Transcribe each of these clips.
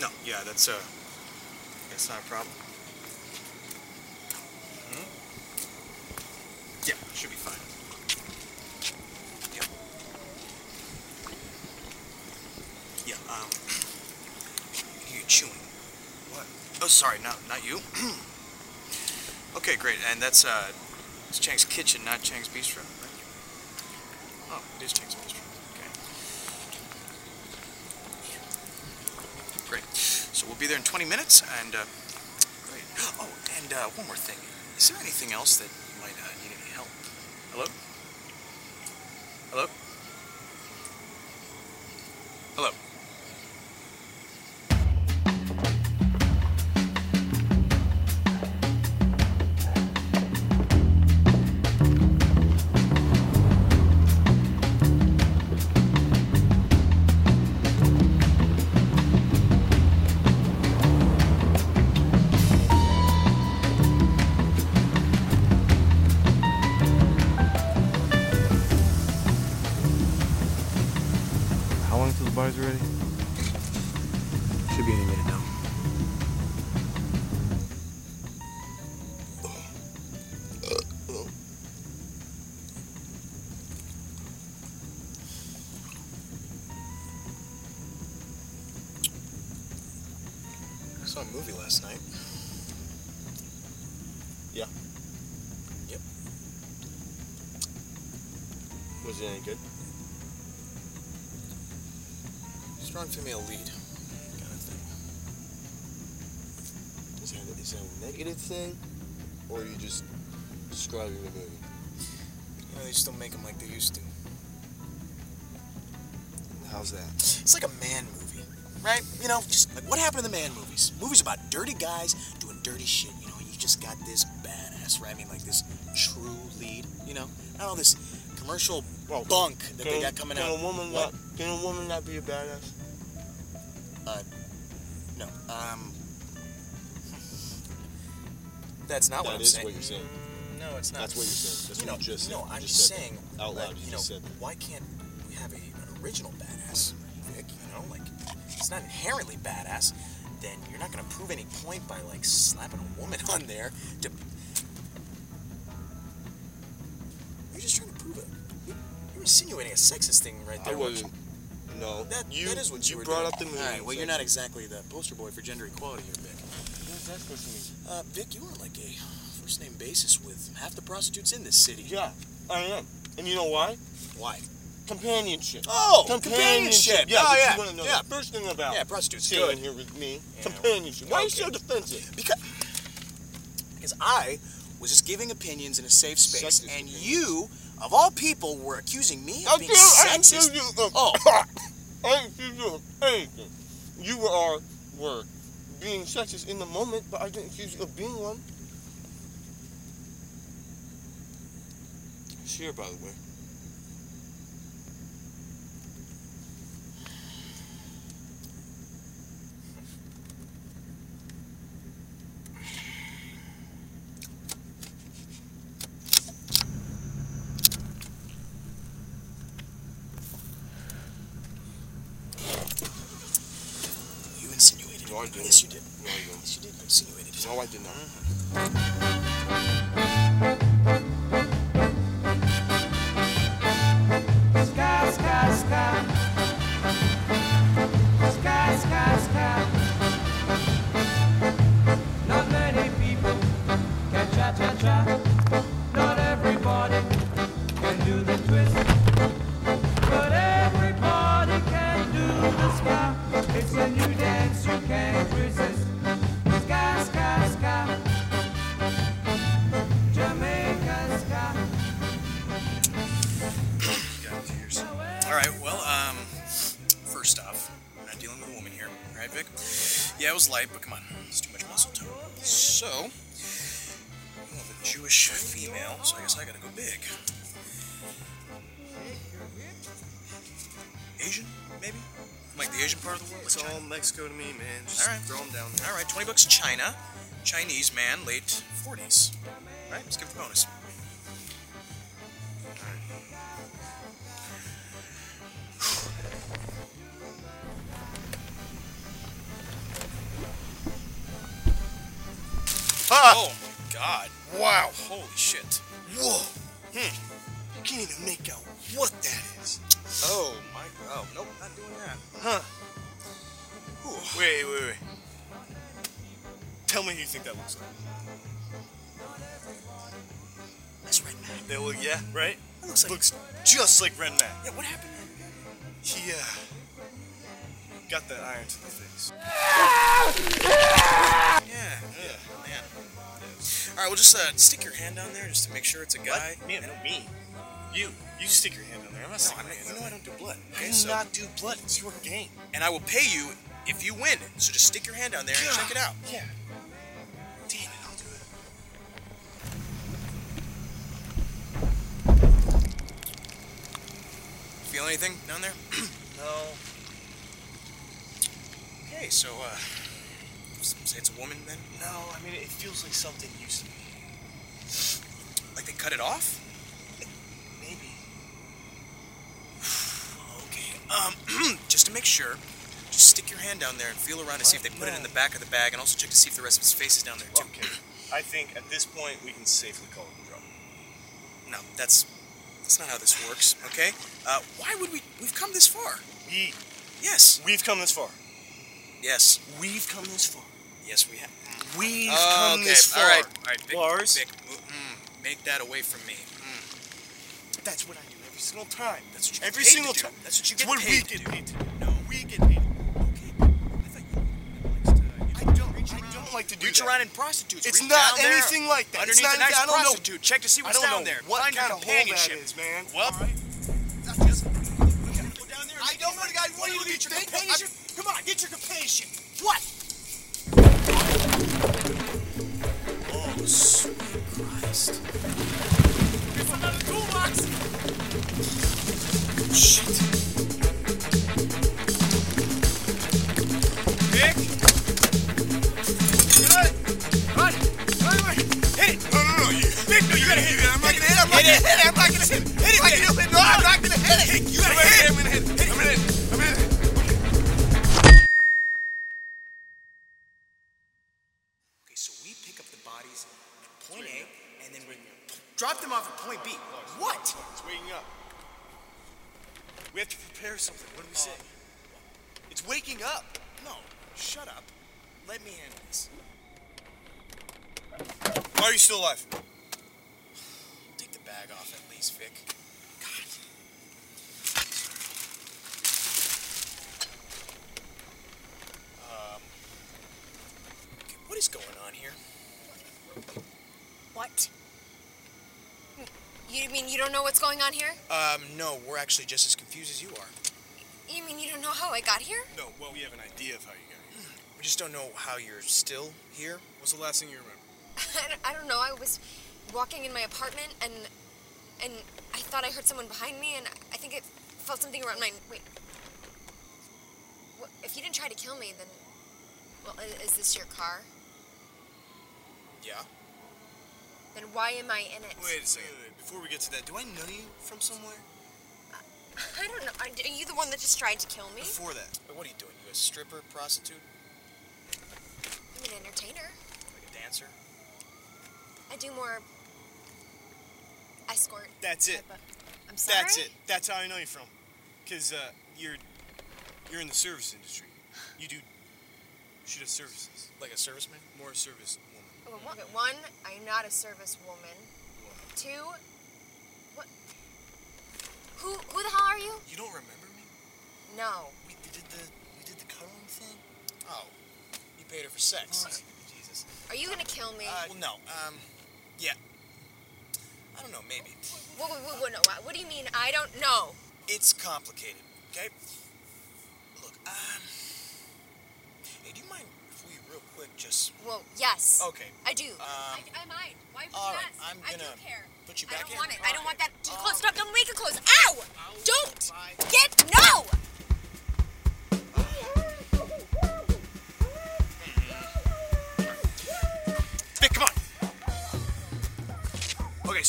No, yeah, that's uh, that's not a problem. Hmm? Yeah, should be fine. Yeah. Yeah. Um. You chewing? What? Oh, sorry, not not you. okay, great. And that's uh, it's Chang's Kitchen, not Chang's Bistro, right? Oh, it is Chang's Bistro. Okay. Great. So we'll be there in 20 minutes, and uh, great. Oh, and uh, one more thing. Is there anything else that you might uh, need any help? Hello? Hello? Hello? A movie last night. Yeah. Yep. Was it any good? Strong female lead. Kind of thing. Is that, is that a negative thing? Or are you just describing the movie? Yeah, they still make them like they used to. How's that? It's like a man movie, right? You know, just like what happened in the man movies? Movies about dirty guys doing dirty shit. You know, and you just got this badass, right? I mean, like this true lead. You know, not all this commercial Well, bunk that they got coming can out. a woman What? not? Can a woman not be a badass? Uh, No. Um. That's not what I'm is saying. what you're saying. Mm, No, it's not. That's what you're saying. That's you what know, you just said. no, I'm just just that. saying Out that, loud, you you just know, said that. why can't we have a, an original badass, it's not inherently badass. Then you're not going to prove any point by like slapping a woman on there. To you're just trying to prove it. You're insinuating a sexist thing right there. weren't wasn't. No. That, you, that is what you, you were brought doing. up the movie. All right, well, you're not exactly the poster boy for gender equality here, Vic. What's that supposed to mean? Uh, Vic, you are like a first name basis with half the prostitutes in this city. Yeah, I am. And you know why? Why? Companionship. Oh, Companionship. Yeah, oh, yeah. you want to know yeah. the first thing about Yeah, prostitutes. staying Good. here with me. Yeah, Companionship. Why are you so defensive? Because, because I was just giving opinions in a safe space, Sexist and opinions. you, of all people, were accusing me of I being didn't- I didn't sexist. you of- Oh. I didn't you of anything. You are were being sexist in the moment, but I didn't accuse you of being one. Sure, by the way. You insinuated. No, I didn't. Yes, you did. No, I didn't. Yes, you did. You insinuated. it. No, I did not. Sky, was light, but come on, it's too much muscle tone. So, I'm a Jewish female, so I guess I gotta go big. Asian, maybe? Like the Asian part of the world? It's all Mexico to me, man. Just All right. throw them down there. All right, 20 bucks China. Chinese man, late 40s. All right, let's give the bonus. Oh my god. Wow. Holy shit. Whoa! Hmm. You can't even make out what that is. Oh my oh nope, not doing that. Huh. Whew. Wait, wait, wait. Tell me who you think that looks like. That's right, man. That look, yeah, right? That looks like Looks just like Ren Man. Yeah, what happened? He, uh, got that iron to the face. Yeah, yeah, man. All right, well, just uh, stick your hand down there just to make sure it's a guy. What? Me, no, me. You. You stick your hand down there. I'm not No, sticking not, you know I don't do blood. I Okay, do so not do blood. It's your game. and I will pay you if you win. So just stick your hand down there and check it out. Yeah. Damn it, I'll do it. Feel anything down there? No. Okay, so uh, it's a woman then. No, I mean, it feels like something used to be. Like they cut it off? Maybe. Okay. Um, just to make sure, just stick your hand down there and feel around to see if they put it in the back of the bag, and also check to see if the rest of his face is down there too. Okay. I think at this point we can safely call it a draw. No, that's that's not how this works. Okay. Uh, why would we? We've come this far. We, Yes. we've come this far. Yes. We've come this far. Yes, we have. We've Oh, come okay. this far. All right. All right. Vic, Lars, Vic, mm, make that away from me. Mm. that's what I do every single time. That's what you every paid single time. That's what you It's get what paid we to get do. paid to. No. We get paid. Okay. I thought you likes to. I don't. I don't like to do Reach that. around in prostitutes. It's Reach not down there, anything like that. It's Underneath not a nice I don't know- prostitute. Check to see what's down know there. what Find kind of hole that is, man. Well, right. just go down there. I don't want to. What do you get your companionship? Come on, get your companionship. What? Shit. Still alive? Take the bag off at least, Vic. God. Um. Okay, what is going on here? What? You mean you don't know what's going on here? Um, no, we're actually just as confused as you are. You mean you don't know how I got here? No, well, we have an idea of how you got here. We just don't know how you're still here. What's the last thing you remember? I don't, know. I was walking in my apartment and and I thought I heard someone behind me and I think it felt something around my wait. What, if you didn't try to kill me, then well, is this your car? Yeah. Then why am I in it? Wait a second. Wait, wait, Before we get to that, do I know you from somewhere? I don't know. Are are you the one that just tried to kill me? Before that. But what are you doing? You a stripper, prostitute, I'm an entertainer. like a dancer? I do more I escort. That's it. of- I'm sorry. That's it. That's how I know you from. Cause uh, you're you're in the service industry. You do. She does services. Like a serviceman? More a service woman. Okay, one, one, I'm not a service woman. Two, what? Who who the hell are you? You don't remember me? No. We did the we did the cuddling thing. Oh, you paid her for sex. Right. Jesus. Are you gonna kill me? Uh, well, no. Um, yeah. I don't know. Maybe what, what, what, what, no, what, do you mean? I don't know. it's complicated. Okay. Look. Um. Hey, do you mind if we real quick just? Well, yes. Okay. I do. Um, I, I mind. Why would all you right, ask? I'm I gonna do care. put you back I back don't in. want it. I don't want that. Just close. Stop. Don't make it close. Ow! Don't. Bye. Get no.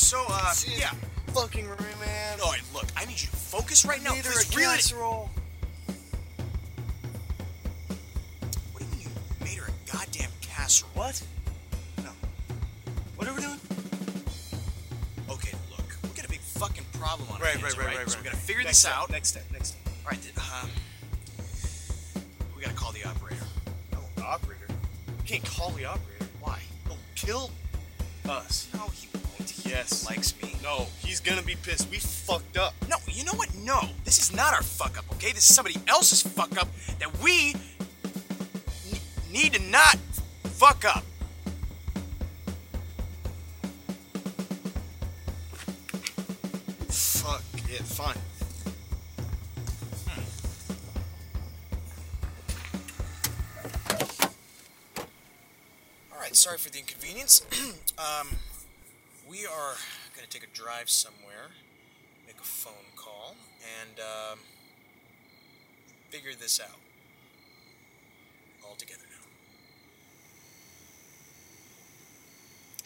So uh, yeah. Fucking room, man. All right, look. I need you to focus right now. Made her a really. casserole. What do you mean you made her a goddamn casserole? What? No. What are we doing? Okay, look. We got a big fucking problem on our Right, hands, right, right, right, So right. we gotta figure Next this step, out. Next step. Next step. All right, um, we gotta call the operator. No, the operator. You can't call the operator. Why? He'll kill us. No. He Yes. likes me. No, he's gonna be pissed. We fucked up. No, you know what? No, this is not our fuck up. Okay, this is somebody else's fuck up that we n- need to not fuck up. Fuck it. Fine. All right, sorry for the inconvenience. um, we are gonna take a drive somewhere, make a phone call, and um, figure this out all together now.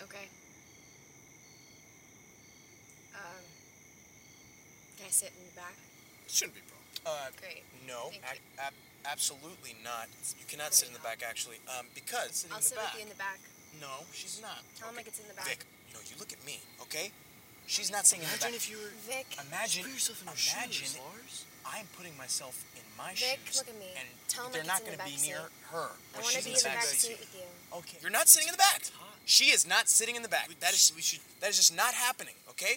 Okay. Um. Can I sit in the back? It shouldn't be a problem. Uh, Great. no, ac- ab- absolutely not. You cannot sit in the back, actually, um, because I'll in sit the back. with you in the back. No, she's not. Tell him Okay. like it's in the back. Vic, you know, you look at me, okay? She's not sitting in the back. Imagine if you were. Vic. Imagine, Put yourself in her imagine shoes, Lars. I'm putting myself in my Vic, shoes. look at me. And Tell they're not going to be back near her. I want to be in in the back seat. seat with you. Okay. You're not sitting in the back. She is not sitting in the back. That is we should. that is just not happening, okay?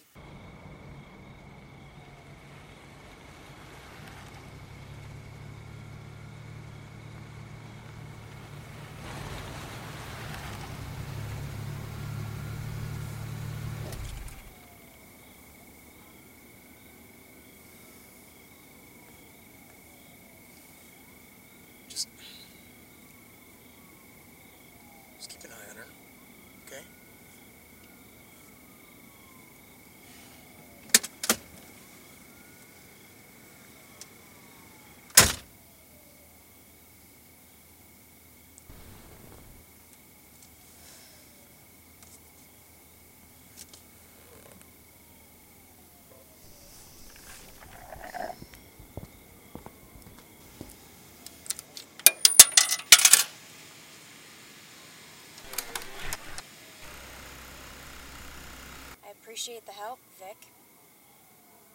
Appreciate the help, Vic.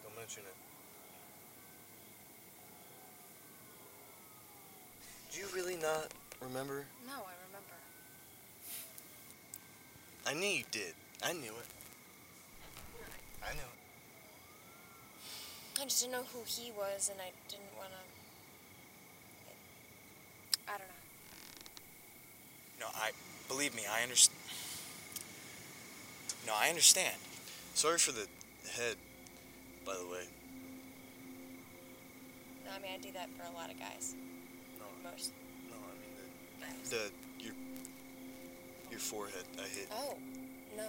Don't mention it. Do you really not remember? No, I remember. I knew you did. I knew it. I knew it. I just didn't know who he was, and I didn't want to. I don't know. No, I believe me, I understand. No, I understand. Sorry for the head, by the way. No, I mean I do that for a lot of guys. No, Most no, I mean guys. the, the your your forehead. I hit. Oh, no.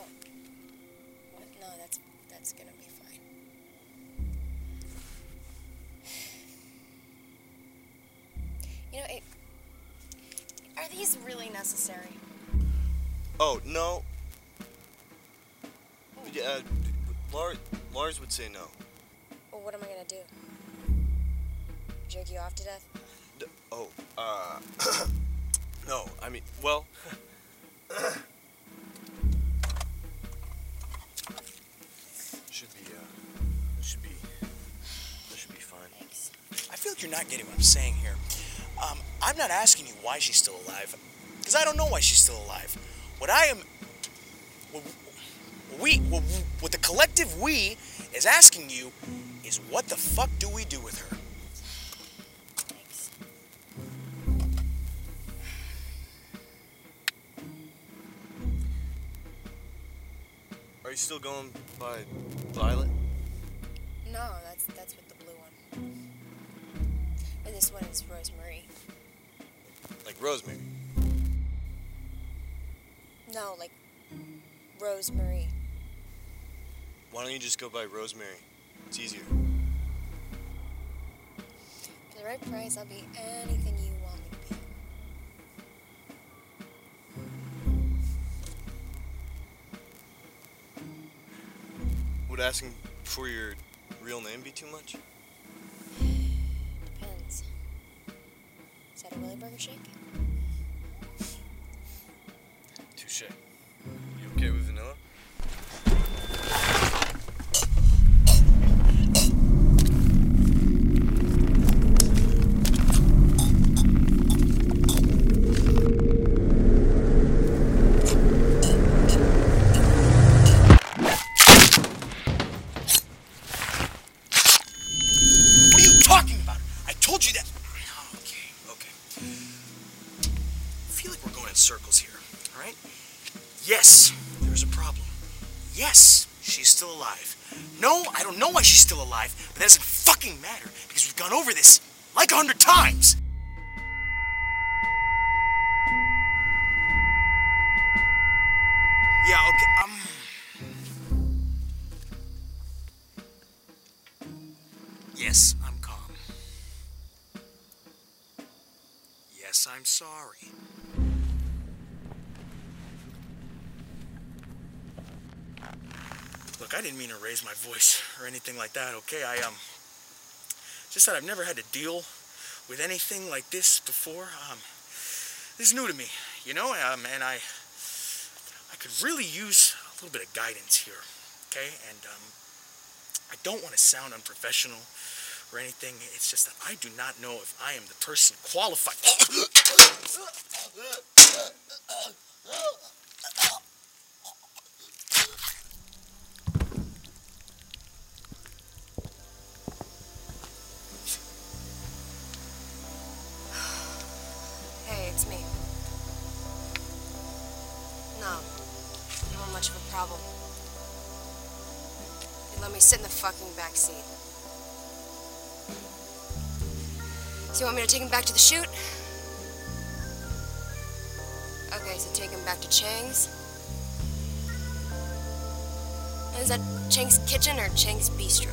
What? No, that's that's gonna be fine. You know, it, are these really necessary? Oh no. Yeah, uh, Lars, Lars would say no. Well, what am I gonna do? Jerk you off to death? D- oh, uh, no. I mean, well, should be, uh, should be, that should be fine. Thanks. I feel like you're not getting what I'm saying here. Um, I'm not asking you why she's still alive, because I don't know why she's still alive. What I am, what we, what, what the collective we is asking you is what the fuck do we do with her? Thanks. Are you still going by Violet? No, that's that's with the blue one. And this one is Rosemary. Like Rosemary? No, like Rosemary. Why don't you just go by Rosemary? It's easier. For the right price, I'll be anything you want me to be. Would asking for your real name be too much? Depends. Is that a Willy Burger shake? Touche. Circles here, all right? Yes, there's a problem. Yes, she's still alive. No, I don't know why she's still alive, but that doesn't fucking matter because we've gone over this like a hundred times. Didn't mean to raise my voice or anything like that, okay? I, um, just that I've never had to deal with anything like this before. Um, this is new to me, you know, um, and I, I could really use a little bit of guidance here, okay? And, um, I don't want to sound unprofessional or anything. It's just that I do not know if I am the person qualified. problem. Let me sit in the fucking back seat. So you want me to take him back to the shoot? Okay, so take him back to Chang's. Is that Chang's Kitchen or Chang's Bistro?